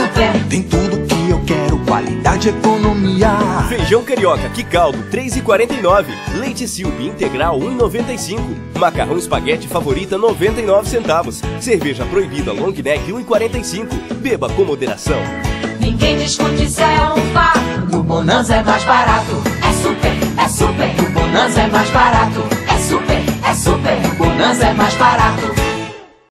super. É. Tem tudo que eu quero, qualidade e economia. Feijão carioca, que caldo, 3,49. Leite Silvia integral, 1,95. Macarrão espaguete favorita, 99 centavos. Cerveja proibida long neck, 1,45. Beba com moderação. Ninguém discute, isso é um fato. No Bonanza é mais barato. É super, é super. No Bonanza é mais barato. É super, é super. Bonanza é mais barato.